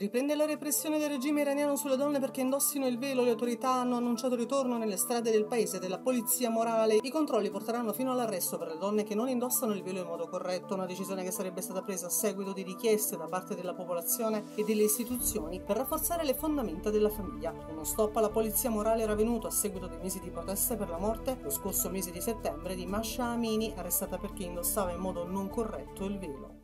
Riprende la repressione del regime iraniano sulle donne perché indossino il velo. Le autorità hanno annunciato il ritorno nelle strade del paese della polizia morale. I controlli porteranno fino all'arresto per le donne che non indossano il velo in modo corretto, una decisione che sarebbe stata presa a seguito di richieste da parte della popolazione e delle istituzioni per rafforzare le fondamenta della famiglia. Uno stop alla polizia morale era venuto a seguito dei mesi di proteste per la morte lo scorso mese di settembre di Masha Amini, arrestata perché indossava in modo non corretto il velo.